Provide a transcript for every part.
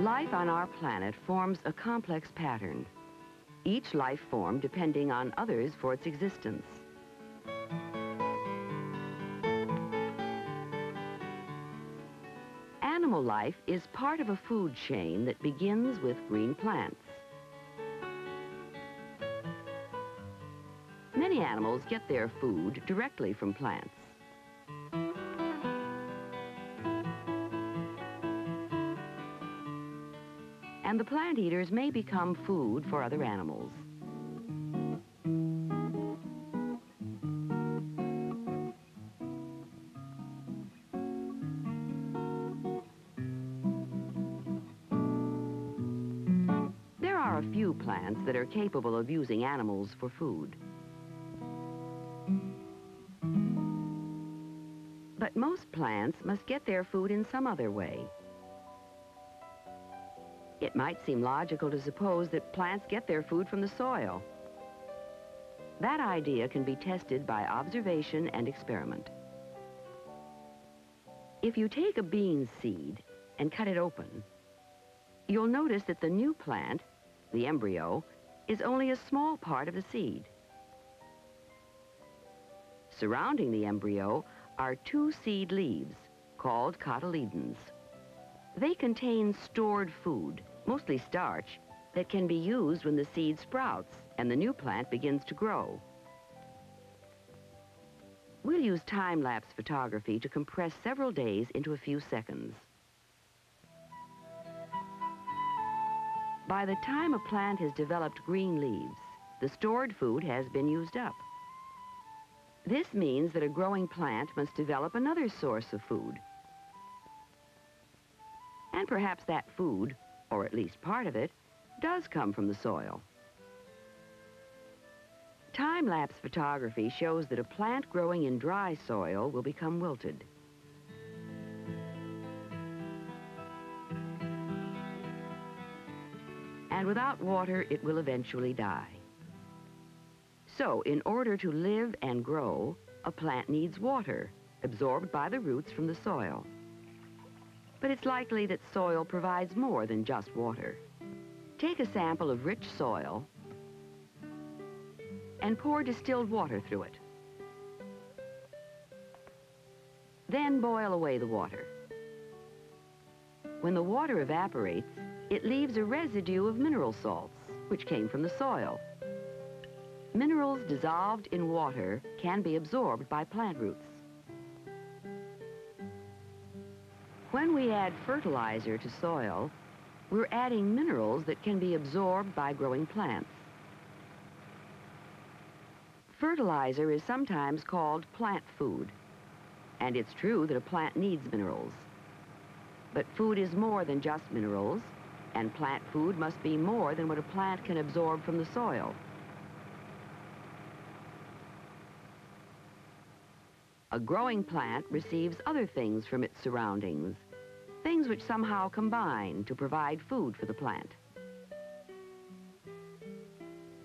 Life on our planet forms a complex pattern, each life form depending on others for its existence. Animal life is part of a food chain that begins with green plants. Many animals get their food directly from plants. And the plant eaters may become food for other animals. There are a few plants that are capable of using animals for food. But most plants must get their food in some other way. It might seem logical to suppose that plants get their food from the soil. That idea can be tested by observation and experiment. If you take a bean seed and cut it open, you'll notice that the new plant, the embryo, is only a small part of the seed. Surrounding the embryo are two seed leaves called cotyledons. They contain stored food mostly starch, that can be used when the seed sprouts and the new plant begins to grow. We'll use time-lapse photography to compress several days into a few seconds. By the time a plant has developed green leaves, the stored food has been used up. This means that a growing plant must develop another source of food. And perhaps that food or at least part of it, does come from the soil. Time-lapse photography shows that a plant growing in dry soil will become wilted. And without water, it will eventually die. So, in order to live and grow, a plant needs water, absorbed by the roots from the soil but it's likely that soil provides more than just water. Take a sample of rich soil and pour distilled water through it. Then boil away the water. When the water evaporates, it leaves a residue of mineral salts, which came from the soil. Minerals dissolved in water can be absorbed by plant roots. When we add fertilizer to soil, we're adding minerals that can be absorbed by growing plants. Fertilizer is sometimes called plant food, and it's true that a plant needs minerals. But food is more than just minerals, and plant food must be more than what a plant can absorb from the soil. A growing plant receives other things from its surroundings, things which somehow combine to provide food for the plant.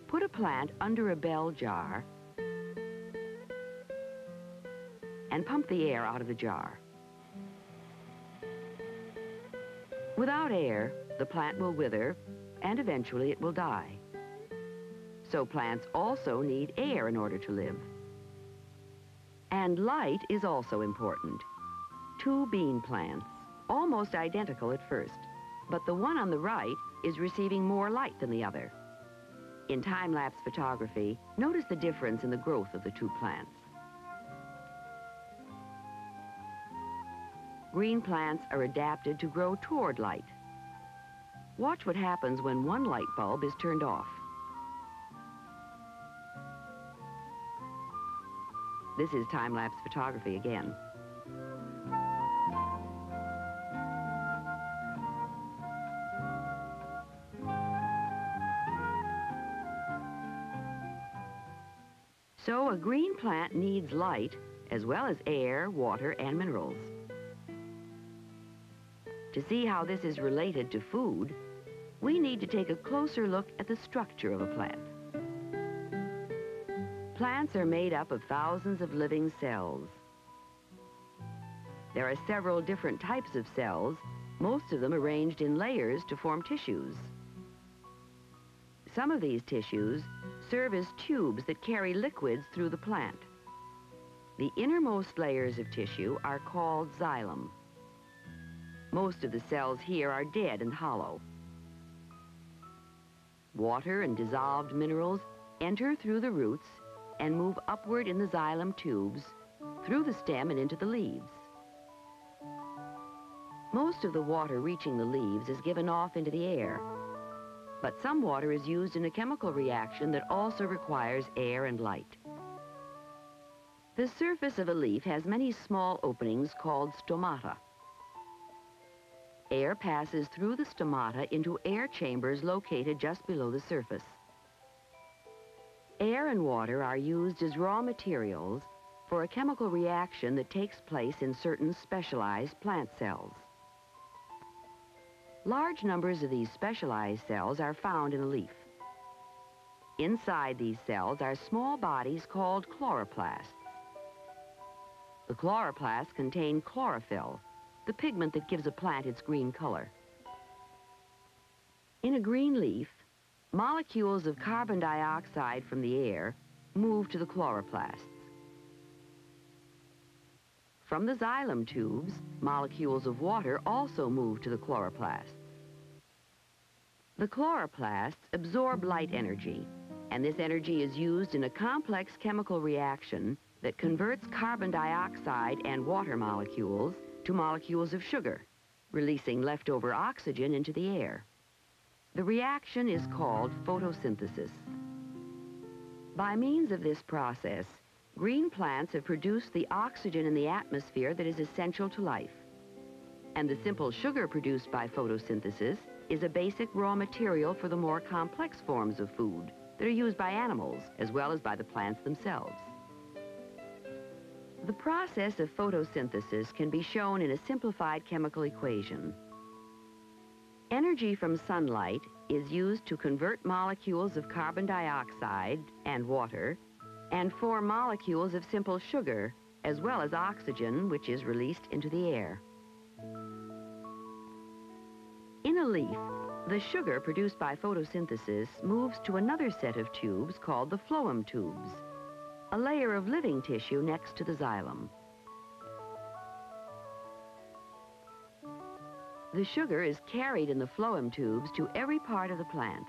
Put a plant under a bell jar and pump the air out of the jar. Without air, the plant will wither and eventually it will die. So plants also need air in order to live. And light is also important. Two bean plants, almost identical at first, but the one on the right is receiving more light than the other. In time-lapse photography, notice the difference in the growth of the two plants. Green plants are adapted to grow toward light. Watch what happens when one light bulb is turned off. This is time-lapse photography again. So a green plant needs light as well as air, water, and minerals. To see how this is related to food, we need to take a closer look at the structure of a plant. Plants are made up of thousands of living cells. There are several different types of cells, most of them arranged in layers to form tissues. Some of these tissues serve as tubes that carry liquids through the plant. The innermost layers of tissue are called xylem. Most of the cells here are dead and hollow. Water and dissolved minerals enter through the roots and move upward in the xylem tubes, through the stem and into the leaves. Most of the water reaching the leaves is given off into the air, but some water is used in a chemical reaction that also requires air and light. The surface of a leaf has many small openings called stomata. Air passes through the stomata into air chambers located just below the surface. Air and water are used as raw materials for a chemical reaction that takes place in certain specialized plant cells. Large numbers of these specialized cells are found in a leaf. Inside these cells are small bodies called chloroplasts. The chloroplasts contain chlorophyll, the pigment that gives a plant its green color. In a green leaf, molecules of carbon dioxide from the air move to the chloroplasts. From the xylem tubes, molecules of water also move to the chloroplasts. The chloroplasts absorb light energy, and this energy is used in a complex chemical reaction that converts carbon dioxide and water molecules to molecules of sugar, releasing leftover oxygen into the air. The reaction is called photosynthesis. By means of this process, green plants have produced the oxygen in the atmosphere that is essential to life. And the simple sugar produced by photosynthesis is a basic raw material for the more complex forms of food that are used by animals as well as by the plants themselves. The process of photosynthesis can be shown in a simplified chemical equation. Energy from sunlight is used to convert molecules of carbon dioxide and water and form molecules of simple sugar, as well as oxygen, which is released into the air. In a leaf, the sugar produced by photosynthesis moves to another set of tubes called the phloem tubes, a layer of living tissue next to the xylem. The sugar is carried in the phloem tubes to every part of the plant.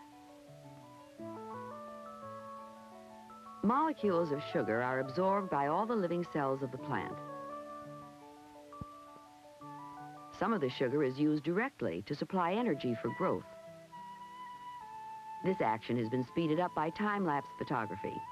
Molecules of sugar are absorbed by all the living cells of the plant. Some of the sugar is used directly to supply energy for growth. This action has been speeded up by time-lapse photography.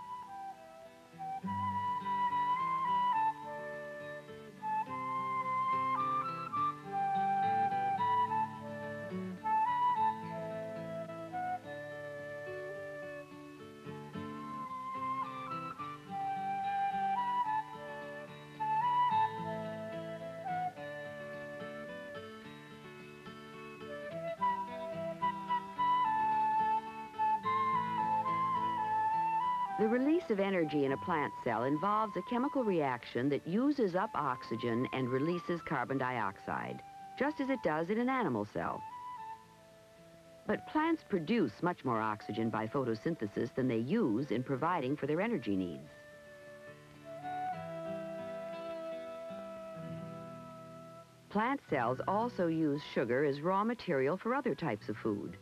The release of energy in a plant cell involves a chemical reaction that uses up oxygen and releases carbon dioxide, just as it does in an animal cell. But plants produce much more oxygen by photosynthesis than they use in providing for their energy needs. Plant cells also use sugar as raw material for other types of food.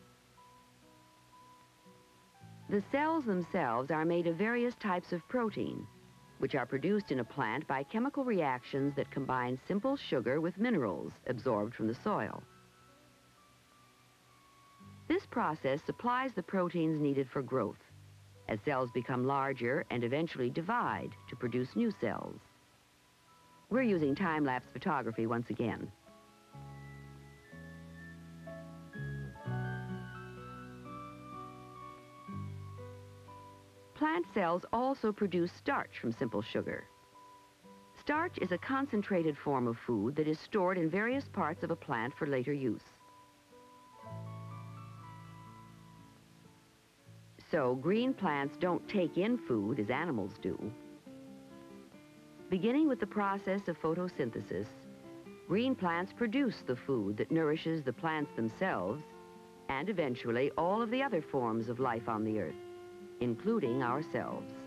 The cells themselves are made of various types of protein, which are produced in a plant by chemical reactions that combine simple sugar with minerals absorbed from the soil. This process supplies the proteins needed for growth, as cells become larger and eventually divide to produce new cells. We're using time-lapse photography once again. Plant cells also produce starch from simple sugar. Starch is a concentrated form of food that is stored in various parts of a plant for later use. So green plants don't take in food as animals do. Beginning with the process of photosynthesis, Green plants produce the food that nourishes the plants themselves and eventually all of the other forms of life on the earth, including ourselves.